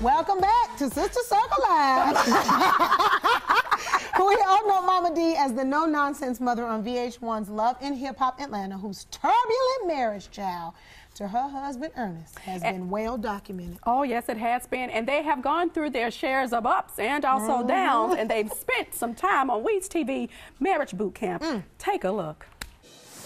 Welcome back to Sister Circle Live. we all know Momma Dee as the no nonsense mother on VH1's Love and Hip Hop Atlanta, whose turbulent marriage child to her husband Ernest has And- been well documented. Oh, yes, it has been. And they have gone through their shares of ups and also Mm-hmm. downs, and they've spent some time on WeTV Marriage Boot Camp. Mm. Take a look.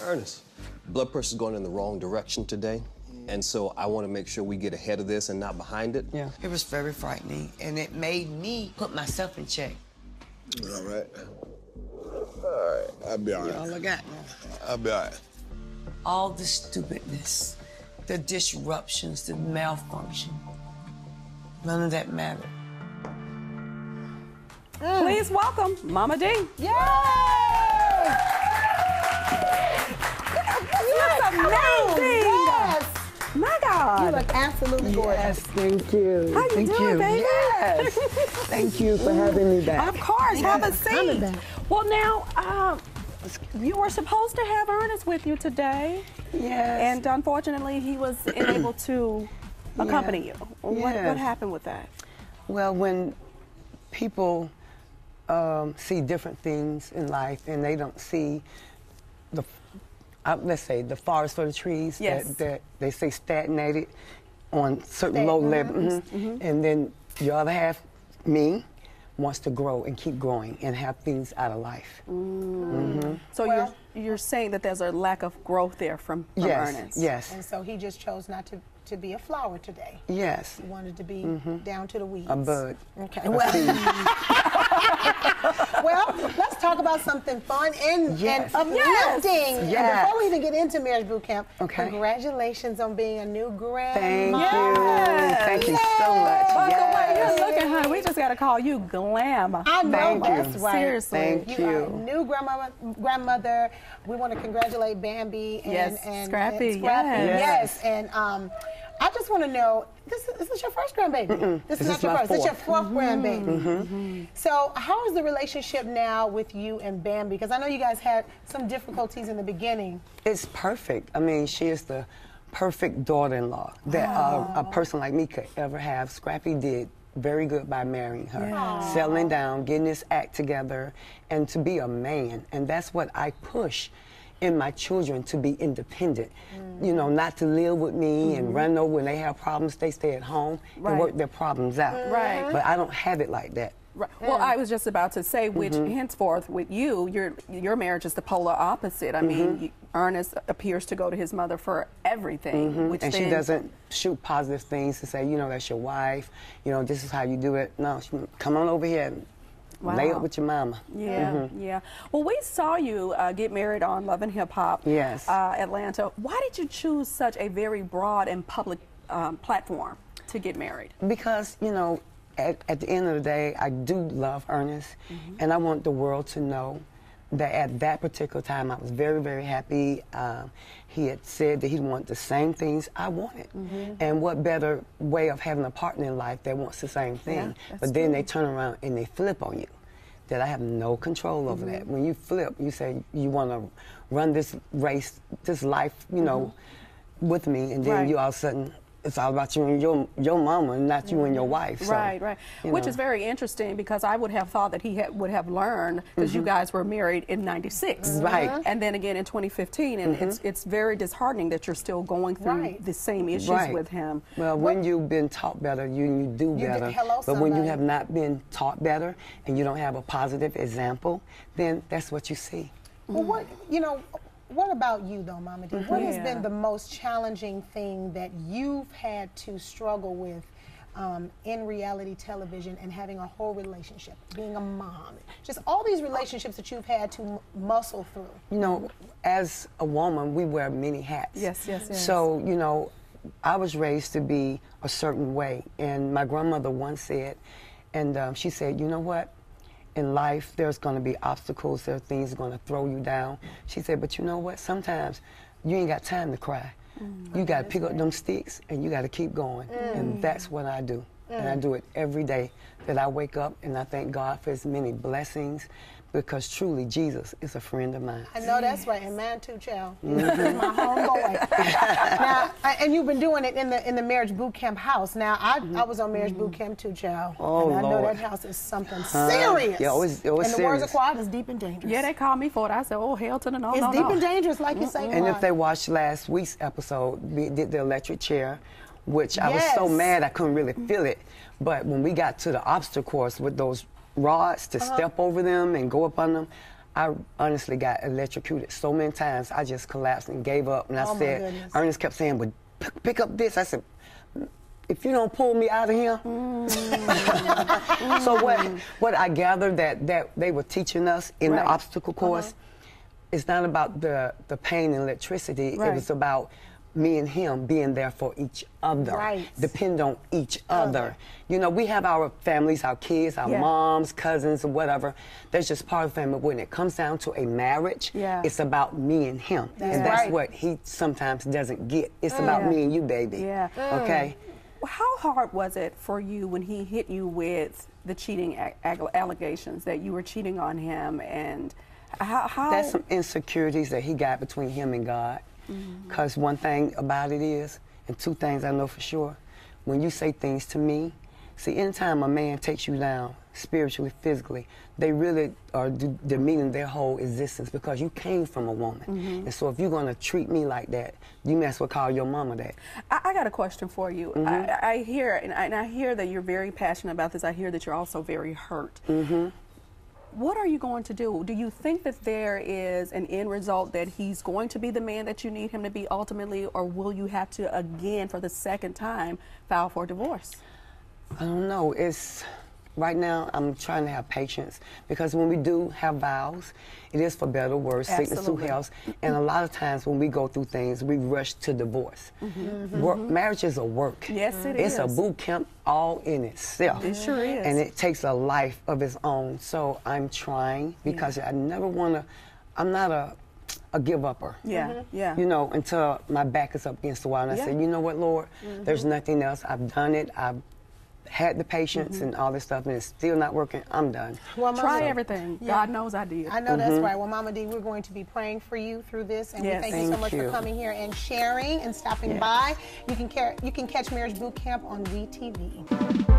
Ernest, blood pressure's going in the wrong direction today. And so I want to make sure we get ahead of this and not behind it. Yeah. It was very frightening, and it made me put myself in check. All right. All right. I'll be all right. all All right. I got now. I'll be all right. All the stupidness, the disruptions, the malfunction. None of that mattered. Mm. Please welcome Momma Dee. Yay! You look amazing. Yes! My God. You look absolutely gorgeous. Yes, thank you. How you thank doing, you. baby? Yes. thank you for having me back. Of course, have a Have a seat. back. Well, now, um, you were supposed to have Ernest with you today, Yes. and unfortunately, he was unable to accompany you. What, what happened with that? Well, when people um, see different things in life and they don't see the, uh, let's say, the forest for the trees, Yes. that, that they say stagnated on certain low level, mhm. and then the other half, me, wants to grow and keep growing and have things out of life. So Well- you're you're saying that there's a lack of growth there from, from yes, Ernest. yes, And so he just chose not to, to be a flower today. yes. He wanted to be down to the weeds. A bud. Okay. Well, well, let's talk about something fun and, Yes. and uplifting. And before we even get into marriage boot camp, Okay. congratulations on being a new grandma. Thank you. Thank you so much. By the way, Yes. you're looking, honey. We just got to call you Glam. I know Thank you. right. Seriously. Thank you. Are you. a new grandmother. Grandmother. We want to congratulate Bambi and, Yes, and Scrappy, and Scrappy. yes. Yes. And um, I just want to know. This is, this is your first grandbaby. This is This not is your my first. This is your 4th fourth. grandbaby. So, how is the relationship now with you and Bambi? Because I know you guys had some difficulties in the beginning. It's perfect. I mean, she is the perfect daughter-in-law that uh, a person like me could ever have. Scrappy did very good by marrying her, settling down, getting this act together, and to be a man. And that's what I push in my children to be independent. You know, not to live with me and run over when they have problems. They stay at home Right. and work their problems out. Right. But I don't have it like that. Right. Well, I was just about to say, which Mm-hmm. henceforth with you, your your marriage is the polar opposite. I Mm-hmm. mean, you, Ernest appears to go to his mother for everything, which Mm-hmm. and then she doesn't shoot positive things to say, you know, that's your wife. You know, this is how you do it. No, she, come on over here and lay Wow. up with your mama. Yeah, Mm-hmm. yeah. Well, we saw you uh, get married on Love and Hip Hop, Yes. uh, Atlanta. Why did you choose such a very broad and public um, platform to get married? Because, you know, at, at the end of the day, I do love Ernest, Mm-hmm. and I want the world to know that at that particular time, I was very, very happy. Um, he had said that he wanted the same things I wanted. Mm-hmm. And what better way of having a partner in life that wants the same thing? that's but then true. they turn around and they flip on you. That I have no control over that. Mm-hmm. When you flip, you say you want to run this race, this life, you know, with me, and then Mm-hmm. Right. you all of a sudden it's all about you and your your mama, and not you and your wife. So, right, right. you Which know. is very interesting because I would have thought that he ha- would have learned because you guys were married in '96, Mm-hmm. Right. Mm-hmm. And then again in 2015, and it's it's very disheartening that you're still going through Right. the same issues Right. with him. Well, when you've been taught better, you you do You better. did- hello, but when you have not been taught better and you don't have a positive example, then that's what you see. Well, what you know? What about you though, Momma Dee? What has Yeah. been the most challenging thing that you've had to struggle with um, in reality television and having a whole relationship, being a mom, just all these relationships that you've had to m- muscle through? You know, as a woman, we wear many hats. Yes, yes, yes. So, you know, I was raised to be a certain way. And my grandmother once said, and um, she said, you know what? In life, there's going to be obstacles, there are things going to throw you down. She said, but you know what? Sometimes you ain't got time to cry. Mm, you got to pick up them sticks and you got to keep going. And mm. that's what I do. And I do it every day that I wake up and I thank God for his many blessings because truly Jesus is a friend of mine. I know that's right, and mine too, child. Mm-hmm. my homeboy. now, I- and you've been doing it in the in the marriage boot camp house. Now, I, I was on marriage boot camp too, child. Mm-hmm. Oh, and I know Lord. that house is something serious. Yeah, it was- it was and the words of serious. quiet is deep and dangerous. Yeah, they called me for it. I said, oh, hell to the no, it's no, deep no. and dangerous, like you say. And if they watched last week's episode, we did the electric chair, which I was so mad I couldn't really feel it. But when we got to the obstacle course with those rods to Uh-huh. step over them and go up on them, I honestly got electrocuted so many times. I just collapsed and gave up. And I Oh, said. Ernest kept saying, "But pick up this." I said, "If you don't pull me out of here." Mm. so what? Mm. What I gathered that that they were teaching us in Right. the obstacle course uh-huh. it's not about the, the pain and electricity. Right. It was about me and him being there for each other. Right. Depend on each other. You know, we have our families, our kids, our Yeah. moms, cousins, or whatever. That's just part of the family. When it comes down to a marriage, Yeah. it's about me and him. That's and that's right. what he sometimes doesn't get. It's about Yeah. me and you, baby. Yeah. Okay? Mm. How hard was it for you when he hit you with the cheating allegations that you were cheating on him and how, how That's some insecurities that he got between him and God. Mm-hmm. Because one thing about it is, and two things I know for sure, when you say things to me, see, anytime a man takes you down spiritually, physically, they really are d- demeaning their whole existence because you came from a woman. Mm-hmm. And so if you're going to treat me like that, you may as well call your mama that. I, I got a question for you. I, I hear and I, and I hear that you're very passionate about this. I hear that you're also very hurt. What are you going to do? Do you think that there is an end result that he's going to be the man that you need him to be ultimately, or will you have to again, for the second time, file for divorce? I don't know. It's right now. I'm trying to have patience because when we do have vows, it is for better or worse, sickness through Absolutely. health. And a lot of times when we go through things, we rush to divorce. Mm-hmm. Mm-hmm. Work, marriage is a work. Mm-hmm. Yes, it it's a boot camp all in itself. It sure is. And it takes a life of its own. So I'm trying because I never want to. I'm not a a give upper. Yeah, mm-hmm. yeah. You know, until my back is up against the wall and I Yeah. say, you know what, Lord, there's nothing else. I've done it. I've had the patience and all this stuff, and it's still not working. I'm done. Well, Mama- Try everything. Yeah. God knows I did. I know that's mm-hmm. right. Well, Momma Dee, we're going to be praying for you through this, and Yes. we thank, you so Thank much for coming here and sharing and stopping Yes. by. You can ca- you can catch Marriage Boot Camp on WeTV.